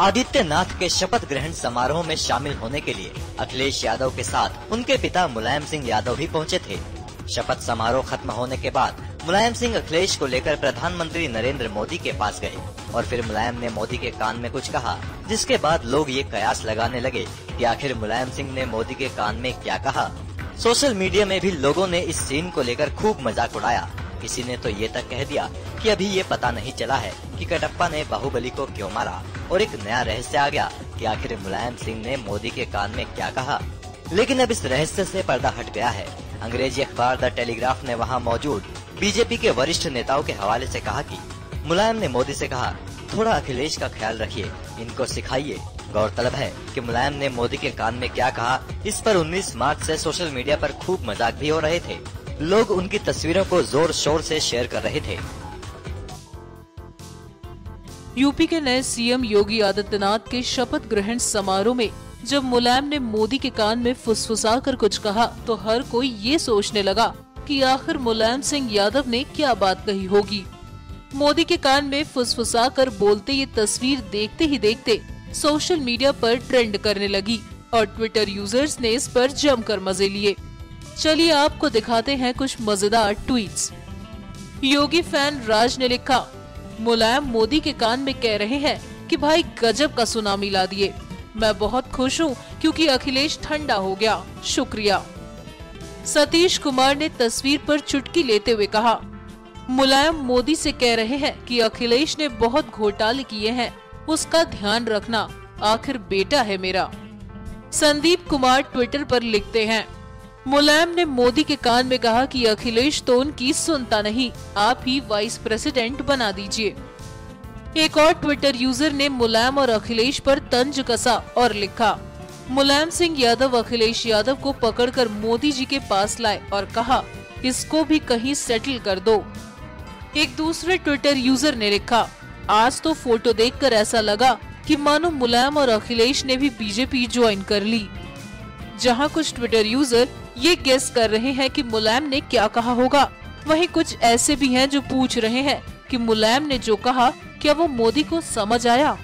आदित्यनाथ के शपथ ग्रहण समारोह में शामिल होने के लिए अखिलेश यादव के साथ उनके पिता मुलायम सिंह यादव भी पहुँचे थे। शपथ समारोह खत्म होने के बाद मुलायम सिंह अखिलेश को लेकर प्रधानमंत्री नरेंद्र मोदी के पास गए और फिर मुलायम ने मोदी के कान में कुछ कहा, जिसके बाद लोग ये कयास लगाने लगे कि आखिर मुलायम सिंह ने मोदी के कान में क्या कहा। सोशल मीडिया में भी लोगों ने इस सीन को लेकर खूब मज़ाक उड़ाया। किसी ने तो ये तक कह दिया कि अभी ये पता नहीं चला है कि कटप्पा ने बाहुबली को क्यों मारा और एक नया रहस्य आ गया कि आखिर मुलायम सिंह ने मोदी के कान में क्या कहा। लेकिन अब इस रहस्य से पर्दा हट गया है। अंग्रेज़ी अखबार द टेलीग्राफ ने वहाँ मौजूद बीजेपी के वरिष्ठ नेताओं के हवाले से कहा कि मुलायम ने मोदी से कहा, थोड़ा अखिलेश का ख्याल रखिए, इनको सिखाइए। गौरतलब है कि मुलायम ने मोदी के कान में क्या कहा, इस पर 19 मार्च से सोशल मीडिया पर खूब मज़ाक भी हो रहे थे। लोग उनकी तस्वीरों को ज़ोर शोर से शेयर कर रहे थे। यूपी के नए सीएम योगी आदित्यनाथ के शपथ ग्रहण समारोह में जब मुलायम ने मोदी के कान में फुसफुसा कर कुछ कहा तो हर कोई ये सोचने लगा कि आखिर मुलायम सिंह यादव ने क्या बात कही होगी। मोदी के कान में फुसफुसा कर बोलते ये तस्वीर देखते ही देखते सोशल मीडिया पर ट्रेंड करने लगी और ट्विटर यूज़र्स ने इस पर जमकर मज़े लिए। चलिए आपको दिखाते हैं कुछ मज़ेदार ट्वीट्स। योगी फ़ैन राज ने लिखा, मुलायम मोदी के कान में कह रहे हैं कि भाई गजब का सुनामी ला दिए। मैं बहुत खुश हूँ क्योंकि अखिलेश ठंडा हो गया। शुक्रिया। सतीश कुमार ने तस्वीर पर चुटकी लेते हुए कहा, मुलायम मोदी से कह रहे हैं कि अखिलेश ने बहुत घोटाले किए हैं। उसका ध्यान रखना आखिर बेटा है मेरा। संदीप कुमार ट्विटर पर लिखते हैं मुलायम ने मोदी के कान में कहा कि अखिलेश तो उनकी सुनता नहीं। आप ही वाइस प्रेसिडेंट बना दीजिए। एक और ट्विटर यूज़र ने मुलायम और अखिलेश पर तंज कसा और लिखा, मुलायम सिंह यादव, अखिलेश यादव को पकड़कर मोदी जी के पास लाए और कहा, इसको भी कहीं सेटल कर दो। एक दूसरे ट्विटर यूज़र ने लिखा, आज तो फ़ोटो देखकर ऐसा लगा कि मानो मुलायम और अखिलेश ने भी बीजेपी ज्वाइन कर ली। जहाँ कुछ ट्विटर यूज़र ये गेस कर रहे हैं कि मुलायम ने क्या कहा होगा। वहीं कुछ ऐसे भी हैं जो पूछ रहे हैं कि मुलायम ने जो कहा, क्या वो मोदी को समझ आया?